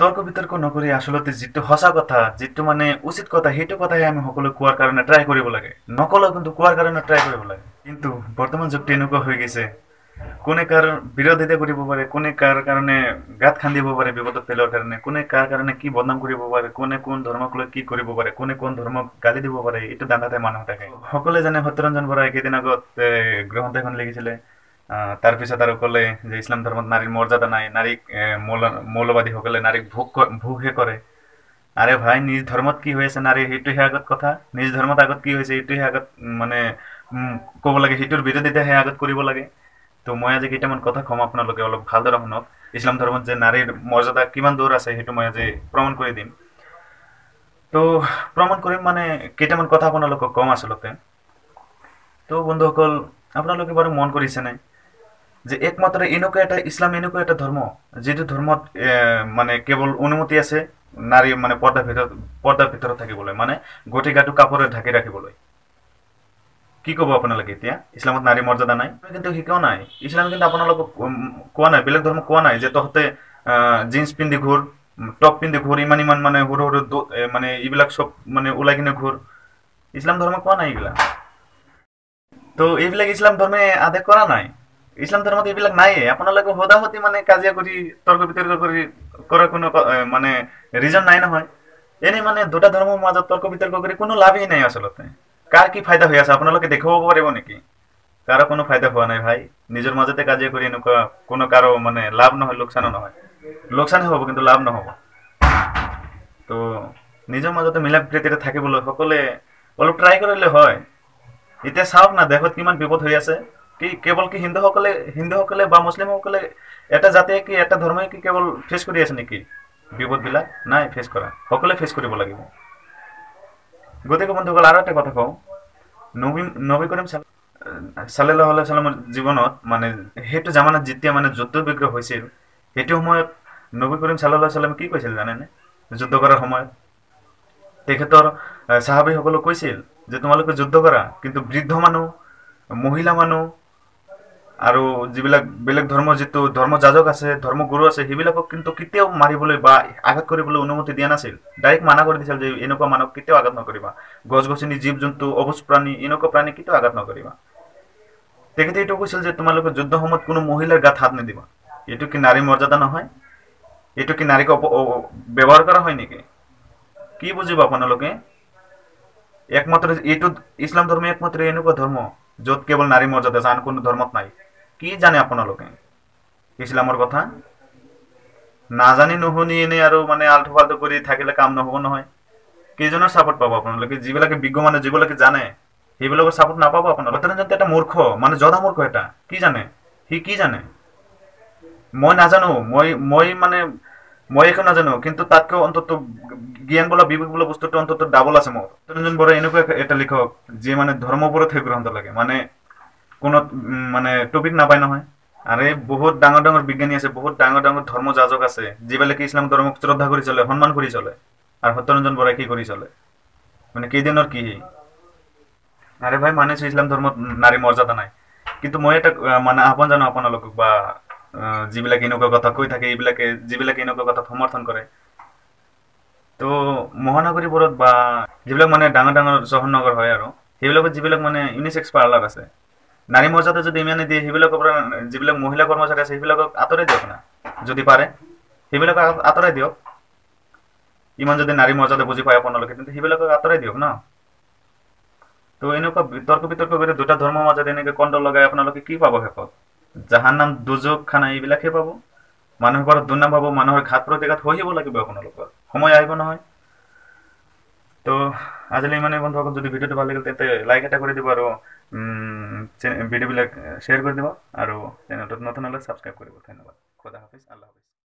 তৰ্ক বিতৰ্ক নকৰি আচলতে যিটো সঁচা কথা যিটো মানে উচিত কথা সেইটো কথাহে আমি সকলোৱে কোৱাৰ কাৰণে ট্ৰাই কৰিব লাগে। নকলেও কিন্তু কোৱাৰ কাৰণে ট্ৰাই কৰিব লাগে। কিন্তু বৰ্তমান যুগটো এনেকুৱা হৈ গৈছে। কোনে কাৰ বিৰোধিতা কৰিব পাৰে কোনে কাৰ কাৰণে গাত খান্দিব পাৰে বিপদত পেলোৱাৰ কাৰণে কোনে কাৰ কাৰণে কি বদনাম কৰিব পাৰে কোনে কোন ধৰ্মক লৈ কি কৰিব পাৰে কোনে কোন ধৰ্মক গালি দিব পাৰে এইটো দানাতে মানুহ থাকে। সকলোৱে জানে সত্যৰঞ্জন বৰাই কেইদিন আগত গ্ৰন্থ এখন লিখিছিলে। তাৰপিছত আৰু ক'লে যে ইছলাম ধৰ্মত নাৰীৰ মৰ্যাদা নাই নাৰীক মৌলবাদীসকলে নাৰীক ভোগ ভোগহে কৰে আৰে ভাই নিজ ধৰ্মত কি হৈ আছে নাৰীৰ সেইটোহে আগত কথা। নিজ ধৰ্মত আগত কি হৈছে এইটোহে আগত মানে ক'ব লাগে সেইটোৰ বিৰোধিতাহে আগত কৰিব লাগে। তো মই আজি কেইটামান কথা কম আপোনালোকে অলপ ভালদৰে শুনক। ইছলাম ধৰ্মত যে নাৰীৰ মৰ্যাদা কিমান দূৰ আছে সেইটো মই আজি প্ৰমাণ কৰি দিম। তো প্ৰমাণ কৰিম মানে কেইটামান কথা আপোনালোকক কম আচলতে। তো বন্ধুসকল আপোনালোকে বাৰু মন কৰিছেনে? যে একমাত্ৰ এনেকুৱা এটা ইছলাম এনেকুৱা এটা ধৰ্ম যিটো ধৰ্মত মানে কেৱল অনুমতি আছে নাৰী মানে পৰ্দাৰ ভিতৰত পৰ্দাৰ ভিতৰত থাকিবলৈ মানে গোটেই গাটো কাপোৰে ঢাকি ৰাখিবলৈ। কি ক'ব আপোনালোকে এতিয়া? ইছলামত নাৰী মৰ্যাদা নাই? কিন্তু শিকোৱা নাই। ইছলামে কিন্তু আপোনালোকক কোৱা নাই বেলেগ ধৰ্ম কোৱা নাই যে তহঁতে জিন্স পিন্ধি ঘূৰ টপ পিন্ধি ঘূৰ ইমান ইমান মানে সৰু সৰু মানে এইবিলাক চব মানে ওলাই কিনে ঘূৰ। ইছলাম ধৰ্ম কোৱা নাই এইবিলাক। তো এইবিলাক ইছলাম ধৰ্মে আদেশ কৰা নাই। ইছলাম ধৰ্মত এইবিলাক নাইয়ে। আপোনালোকে সদাহতি মানে কাজিয়া কৰি তৰ্ক বিতৰ্ক কৰি কৰাৰ কোনো মানে ৰিজন নাই নহয়। এনেই মানে দুটা ধৰ্মৰ মাজত তৰ্ক বিতৰ্ক কৰি কোনো লাভেই নাই আচলতে। কাৰ কি ফাইদা হৈ আছে আপোনালোকে দেখুৱাব পাৰিব নেকি? কাৰো কোনো ফাইদা হোৱা নাই ভাই। নিজৰ মাজতে কাজিয়া কৰি এনেকুৱা কোনো কাৰো মানে লাভ নহয় লোকচানো নহয়। লোকচানহে হ'ব কিন্তু লাভ নহ'ব। তো নিজৰ মাজতে মিলা প্ৰীতিৰে থাকিবলৈ সকলোৱে অলপ ট্ৰাই কৰিলে হয়। এতিয়া চাওক না দেশত কিমান বিপদ হৈ আছে। কি কেৱল কি হিন্দুসকলে হিন্দুসকলে বা মুছলিমসকলে এটা জাতিয়ে কি এটা ধৰ্মই কি কেৱল ফেচ কৰি আছে নেকি? বিপদবিলাক নাই ফেচ কৰা। সকলোৱে ফেচ কৰিব লাগিব। গতিকে বন্ধুসকল আৰু এটা কথা কওঁ। নবী নবী কৰিম চাল্লাহ চালামৰ জীৱনত মানে সেইটো জামানাত যেতিয়া মানে যুদ্ধ বিগ্ৰহ হৈছিল সেইটো সময়ত নবী কৰিম চাল্লাহ চালামে কি কৈছিল জানেনে? যুদ্ধ কৰাৰ সময়ত। তেখেতৰ চাহাবীসকলক কৈছিল যে তোমালোকে যুদ্ধ কৰা কিন্তু বৃদ্ধ মানুহ মহিলা মানুহ আৰু যিবিলাক বেলেগ ধৰ্মৰ যিটো ধৰ্মযাজক আছে ধৰ্মগুৰু আছে সেইবিলাকক কিন্তু কেতিয়াও মাৰিবলৈ বা আঘাত কৰিবলৈ অনুমতি দিয়া নাছিল। ডাইৰেক্ট মানা কৰি দিছিল যে এনেকুৱা মানুহক কেতিয়াও আঘাত নকৰিবা। গছ গছনি জীৱ জন্তু অবুজ প্ৰাণী এনেকুৱা প্ৰাণী কেতিয়াও আঘাত নকৰিবা। তেখেতে এইটো কৈছিল যে তোমালোকে যুদ্ধ সময়ত কোনো মহিলাৰ গাত হাত নিদিবা। এইটো কি নাৰী মৰ্যাদা নহয়? এইটো কি নাৰীক ব্যৱহাৰ কৰা হয় নেকি? কি বুজিব আপোনালোকে? একমাত্ৰ এইটো ইছলাম ধৰ্ম একমাত্ৰ এনেকুৱা ধৰ্ম য'ত কেৱল নাৰী মৰ্যাদা আছে আন কোনো ধৰ্মত নাই। কি জানে আপোনালোকে? ইছলামৰ কথা? নাজানি নুশুনি এনেই আৰু মানে আল্টু ফাল্টু কৰি থাকিলে কাম নহ'ব নহয়। কেইজনৰ ছাপোৰ্ট পাব আপোনালোকে? যিবিলাকে বিজ্ঞ মানুহ যিবিলাকে জানে সেইবিলাকৰ ছাপোৰ্ট নাপাব আপোনালোকে। এটা মূৰ্খ মানে জধা মূৰ্খ এটা। কি জানে? সি কি জানে? মই নাজানো। মই মই মানে মই একো নাজানো। কিন্তু তাতকৈ অন্তত জ্ঞান বোলা বিবেক বোলা বস্তুটো অন্তত ডাবল আছে মোৰ। ৰঞ্জন বৰা এনেকুৱা এটা লিখক যিয়ে মানে ধৰ্মৰ ওপৰতহে গ্ৰন্থ লাগে মানে কোনো মানে টপিক নাপায় নহয়। আৰে বহুত ডাঙৰ ডাঙৰ বিজ্ঞানী আছে বহুত ডাঙৰ ডাঙৰ ধৰ্ম যাজক আছে যিবিলাকে ইছলাম ধৰ্মক শ্ৰদ্ধা কৰি চলে সন্মান কৰি চলে আৰু সত্যৰঞ্জন বৰাই কি কৰি চলে। মানে কেইদিনৰ কি আৰে ভাই মানিছো ইছলাম ধৰ্মত নাৰী মৰ্যাদা নাই। কিন্তু মই এটা মানে আহ্বান জানো আপোনালোকক বা যিবিলাকে এনেকুৱা কথা কৈ থাকে এইবিলাকে যিবিলাকে এনেকুৱা কথাত সমৰ্থন কৰে। তো মহানগৰীবোৰত বা যিবিলাক মানে ডাঙৰ ডাঙৰ চহৰ নগৰ হয় আৰু সেইবিলাকত যিবিলাক মানে ইউনিচেক্স পাৰ্লাৰ আছে নাৰী মৰ্যাদা যদি ইমানে দিয়ে সেইবিলাকৰ পৰা যিবিলাক মহিলা কৰ্মচাৰী আছে সেইবিলাকক আঁতৰাই দিয়ক না যদি পাৰে। সেইবিলাকক আঁতৰাই দিয়ক। ইমান যদি নাৰী মৰ্যাদা বুজি পায় আপোনালোকে তেন্তে সেইবিলাকক আঁতৰাই দিয়ক ন। তো এনেকুৱা বিতৰ্ক বিতৰ্ক কৰি দুটা ধৰ্মৰ মাজত এনেকে কণ্ট্ৰল লগাই আপোনালোকে কি পাব শেষত? জাহান নাম দুযোগ খানা এইবিলাকহে পাব? মানুহৰ ঘৰত দুৰ্নাম পাব মানুহৰ ঘাত প্ৰতিঘাত সহিব লাগিব আপোনালোকৰ। সময় আহিব নহয়। তো আজিলৈ ইমানে বন্ধুসকল যদি ভিডিঅ'টো ভালো লাগিল তেন্তে লাইক এটা কৰি দিব আৰু ভিডিঅ'বিলাক শ্বেয়াৰ কৰি দিব আৰু চেনেলটোত নতুন হ'লে ছাবস্ক্ৰাইব কৰিব। ধন্যবাদ। খুদা হাফিজ, আল্লাহ হাফিজ।